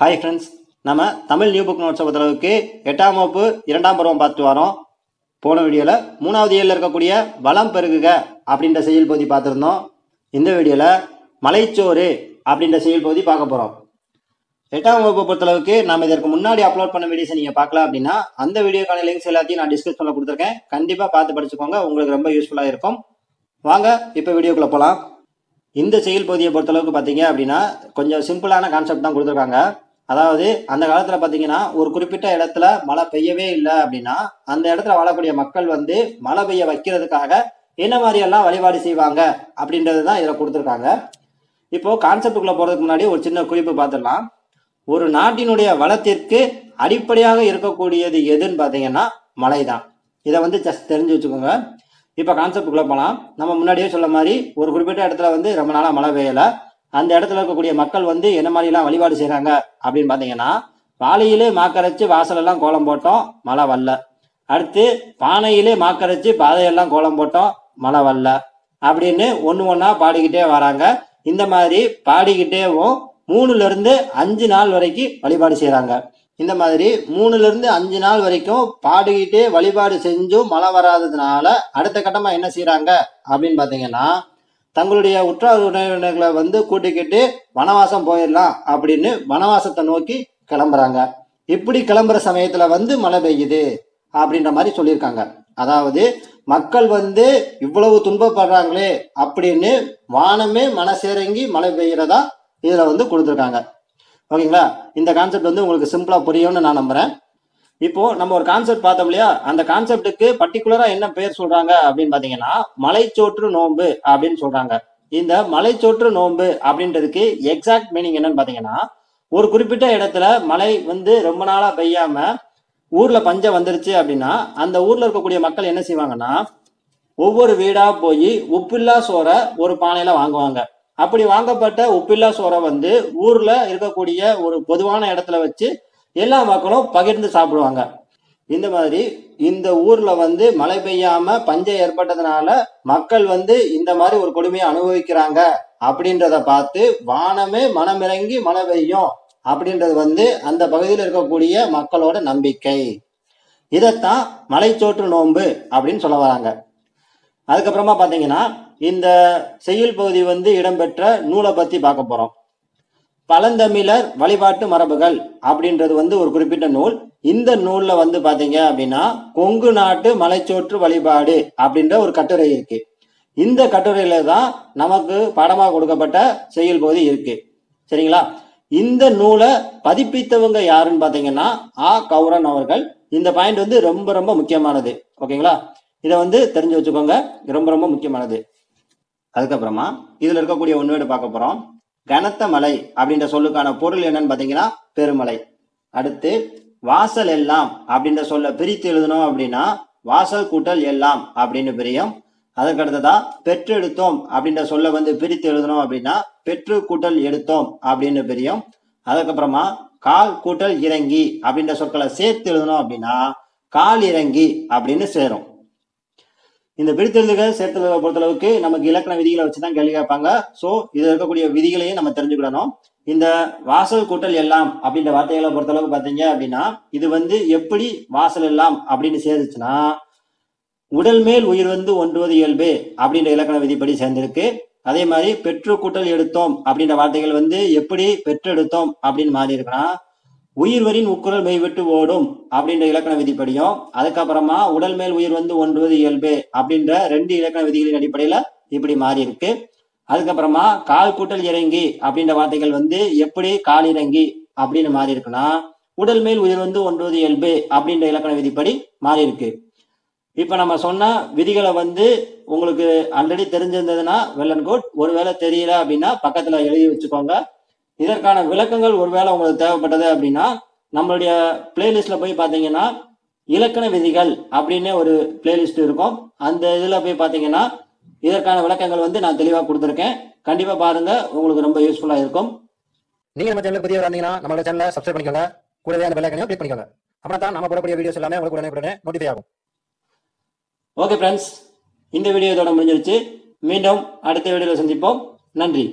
Hi friends நம்ம Tamil new book நோட்ஸை பொறுத்தளவுக்கு எட்டாம் வகுப்பு இரண்டாம் பருவம் பார்த்து வரோம். போன வீடியோவில் மூணாவது ஏழில் இருக்கக்கூடிய வளம் பெருகுக அப்படின்ற செயல் பகுதி பார்த்துருந்தோம். இந்த வீடியோவில் மலைச்சோறு அப்படின்ற செயல் பகுதி பார்க்க போகிறோம் எட்டாம் வகுப்பு பொறுத்தளவுக்கு நம்ம இதற்கு முன்னாடி அப்லோட் பண்ண வீடியோஸை நீங்கள் பார்க்கலாம் அப்படின்னா அந்த வீடியோக்கான லிங்க்ஸ் எல்லாத்தையும் நான் டிஸ்கிரிப்ஷனில் கொடுத்துருக்கேன். கண்டிப்பாக பார்த்து படிச்சுக்கோங்க உங்களுக்கு ரொம்ப யூஸ்ஃபுல்லாக இருக்கும். வாங்க இப்போ வீடியோக்குள்ளே போகலாம் இந்த செயல் பகுதியை பொறுத்தளவுக்கு பார்த்தீங்க அப்படின்னா கொஞ்சம் சிம்பிளான கான்செப்ட் தான் கொடுத்துருக்காங்க. அதாவது அந்த காலத்தில் பார்த்தீங்கன்னா ஒரு குறிப்பிட்ட இடத்துல மழை பெய்யவே இல்லை அப்படின்னா அந்த இடத்துல வாழக்கூடிய மக்கள் வந்து மழை பெய்ய வைக்கிறதுக்காக என்ன மாதிரியெல்லாம் வழிபாடு செய்வாங்க அப்படின்றது தான் இதில் கொடுத்துருக்காங்க. இப்போ கான்செப்டுக்குள்ளே போகிறதுக்கு முன்னாடி ஒரு சின்ன குறிப்பு பார்த்துடலாம் ஒரு நாட்டினுடைய வளத்திற்கு அடிப்படையாக இருக்கக்கூடியது எதுன்னு பார்த்தீங்கன்னா மழை தான் இதை வந்து ஜஸ்ட் தெரிஞ்சு வச்சுக்கோங்க. இப்போ கான்செப்டுக்குள்ளே போகலாம் நம்ம முன்னாடியே சொல்ல மாதிரி ஒரு குறிப்பிட்ட இடத்துல வந்து ரொம்ப நாளாக மழை பெய்யலை. அந்த இடத்துல இருக்கக்கூடிய மக்கள் வந்து என்ன மாதிரிலாம் வழிபாடு செய்கிறாங்க அப்படின்னு பார்த்தீங்கன்னா பாலையிலே மாக்கரைச்சு வாசலெல்லாம் கோலம் போட்டோம் மழை வரல. அடுத்து பானையிலே மாக்கரைச்சு பாதையெல்லாம் கோலம் போட்டோம் மழை வரல அப்படின்னு ஒன்று ஒன்றா பாடிக்கிட்டே வராங்க. இந்த மாதிரி பாடிக்கிட்டேவும் மூணுலேருந்து அஞ்சு நாள் வரைக்கும் வழிபாடு செய்கிறாங்க இந்த மாதிரி மூணுலேருந்து அஞ்சு நாள் வரைக்கும் பாடிக்கிட்டே வழிபாடு செஞ்சும் மழை வராததுனால அடுத்த கட்டமாக என்ன செய்கிறாங்க அப்படின்னு பார்த்தீங்கன்னா தங்களுடைய உற்றார் உறவினர்களை வந்து கூட்டிக்கிட்டு வனவாசம் போயிடலாம் அப்படின்னு வனவாசத்தை நோக்கி கிளம்புறாங்க. இப்படி கிளம்புற சமயத்துல வந்து மழை பெய்யுது அப்படின்ற மாதிரி சொல்லியிருக்காங்க. அதாவது மக்கள் வந்து இவ்வளவு துன்பப்படுறாங்களே அப்படின்னு வானமே மனசிறங்கி மழை பெய்யறதா இதுல வந்து கொடுத்துருக்காங்க. ஓகேங்களா? இந்த கான்செப்ட் வந்து உங்களுக்கு சிம்பிளா புரியும்னு நான் நம்புறேன். இப்போ நம்ம ஒரு கான்செப்ட் பார்த்தோம் இல்லையா? அந்த கான்செப்டுக்கு பர்டிகுலரா என்ன பெயர் சொல்றாங்க அப்படின்னு பாத்தீங்கன்னா மலைச்சோற்று நோன்பு அப்படின்னு சொல்றாங்க. இந்த மலைச்சோற்று நோன்பு அப்படின்றதுக்கு எக்ஸாக்ட் மீனிங் என்னன்னு பாத்தீங்கன்னா ஒரு குறிப்பிட்ட இடத்துல மழை வந்து ரொம்ப நாளா பெய்யாம ஊர்ல பஞ்சம் வந்துருச்சு அப்படின்னா அந்த ஊர்ல இருக்கக்கூடிய மக்கள் என்ன செய்வாங்கன்னா ஒவ்வொரு வீடா போய் உப்பில்லா சோறை ஒரு பானையில வாங்குவாங்க. அப்படி வாங்கப்பட்ட உப்பில்லா சோறை வந்து ஊர்ல இருக்கக்கூடிய ஒரு பொதுவான இடத்துல வச்சு எல்லா மக்களும் பகிர்ந்து சாப்பிடுவாங்க. இந்த மாதிரி இந்த ஊர்ல வந்து மழை பெய்யாம பஞ்சம் ஏற்பட்டதுனால மக்கள் வந்து இந்த மாதிரி ஒரு கொடுமையை அனுபவிக்கிறாங்க அப்படின்றத பார்த்து வானமே மனமிறங்கி மழை பெய்யும் அப்படின்றது வந்து அந்த பகுதியில் இருக்கக்கூடிய மக்களோட நம்பிக்கை. இதைத்தான் மலைச்சோற்று நோன்பு அப்படின்னு சொல்ல வராங்க. அதுக்கப்புறமா பார்த்தீங்கன்னா இந்த செய்யுள் பகுதி வந்து இடம்பெற்ற நூலை பத்தி பார்க்க போறோம். பழந்தமிழர் வழிபாட்டு மரபுகள் அப்படின்றது வந்து ஒரு குறிப்பிட்ட நூல். இந்த நூல்ல வந்து பாத்தீங்க அப்படின்னா கொங்கு நாட்டு மலைச்சோற்று வழிபாடு அப்படின்ற ஒரு கட்டுரை இருக்கு. இந்த கட்டுரையில தான் நமக்கு பாடமாக கொடுக்கப்பட்ட செயல் பகுதி இருக்கு. சரிங்களா? இந்த நூலை பதிப்பித்தவங்க யாருன்னு பாத்தீங்கன்னா ஆ. கௌரன் அவர்கள். இந்த பாயிண்ட் வந்து ரொம்ப ரொம்ப முக்கியமானது. ஓகேங்களா? இதை வந்து தெரிஞ்சு வச்சுக்கோங்க. ரொம்ப ரொம்ப முக்கியமானது. அதுக்கப்புறமா இதுல இருக்கக்கூடிய ஒன்று பார்க்க போறோம். கனத்த மலை அப்படின்ற சொல்லுக்கான பொருள் என்னன்னு பாத்தீங்கன்னா பெருமலை. அடுத்து வாசல் எல்லாம் அப்படின்ற சொல்ல பிரித்து எழுதணும் அப்படின்னா வாசல் கூட்டல் எல்லாம் அப்படின்னு பிரியும். அதுக்கு அடுத்ததா பெற்றெடுத்தோம் அப்படின்ற சொல்ல வந்து பிரித்து எழுதணும் அப்படின்னா பெற்று கூட்டல் எடுத்தோம் அப்படின்னு பிரியும். அதுக்கப்புறமா கால் கூட்டல் இறங்கி அப்படின்ற சொற்களை சேர்த்து எழுதணும் அப்படின்னா கால் இறங்கி அப்படின்னு சேரும். இந்த பிரித்தெழுதுக சேர்த்தல பொறுத்தளவுக்கு நமக்கு இலக்கண விதிகளை வச்சு தான் கேள்வி கேட்பாங்க. ஸோ இதில் இருக்கக்கூடிய விதிகளையும் நம்ம தெரிஞ்சுக்கிடணும். இந்த வாசல் கூட்டல் எல்லாம் அப்படின்ற வார்த்தைகளை பொறுத்தளவுக்கு பார்த்தீங்க அப்படின்னா இது வந்து எப்படி வாசல் எல்லாம் அப்படின்னு சேர்ந்துச்சுன்னா உடல் மேல் உயிர் வந்து ஒன்றுவது இயல்பு அப்படின்ற இலக்கண விதிப்படி சேர்ந்திருக்கு. அதே மாதிரி பெற்று கூட்டல் எடுத்தோம் அப்படின்ற வார்த்தைகள் வந்து எப்படி பெற்றெடுத்தோம் அப்படின்னு மாறி இருக்குன்னா உயிர்வரின் உக்குரல் மெய் விட்டு ஓடும் அப்படின்ற இலக்கண விதிப்படியும் அதுக்கப்புறமா உடல் மேல் உயிர் வந்து ஒன்றுவது இயல்பு அப்படின்ற ரெண்டு இலக்கண விதிகளின் அடிப்படையில இப்படி மாறி இருக்கு. அதுக்கப்புறமா கால் கூட்டல் இறங்கி அப்படின்ற வார்த்தைகள் வந்து எப்படி கால் இறங்கி அப்படின்னு மாறி இருக்குன்னா உடல் மேல் உயிர் வந்து ஒன்றுவது இயல்பு அப்படின்ற இலக்கண விதிப்படி மாறி இருக்கு. இப்ப நம்ம சொன்ன விதிகளை வந்து உங்களுக்கு ஆல்ரெடி தெரிஞ்சிருந்ததுன்னா வெள்ளன் கோட் ஒருவேளை தெரியல அப்படின்னா பக்கத்துல எழுதி வச்சுக்கோங்க. இதற்கான விளக்கங்கள் ஒருவேளை உங்களுக்கு தேவைப்பட்டது அப்படின்னா நம்மளுடைய பிளேலிஸ்ட்ல போய் பாத்தீங்கன்னா இலக்கண விதிகள் அப்படின்னு ஒரு பிளேலிஸ்ட் இருக்கும். அந்த இதுல போய் பாத்தீங்கன்னா இதற்கான விளக்கங்கள் வந்து நான் தெளிவா கொடுத்துருக்கேன். கண்டிப்பா பாருங்க உங்களுக்கு ரொம்ப யூஸ்ஃபுல்லா இருக்கும். நீங்க நம்ம சேனலுக்கு புதியவர் வந்தீங்கன்னா நம்மளோட சேனலை சப்ஸ்கிரைப் பண்ணிக்கோங்க. கூடவே அந்த பெல் ஐக்கனையும் கிளிக் பண்ணிக்கோங்க. அப்புறம் தான் நம்ம போடக்கூடிய வீடியோஸ் எல்லாமே உங்களுக்கு உடனே உடனே நோட்டிஃபை ஆகும். ஓகே ஃப்ரெண்ட்ஸ் இந்த வீடியோ இதோட முடிஞ்சிருச்சு. மீண்டும் அடுத்த வீடியோவில் சந்திப்போம். நன்றி.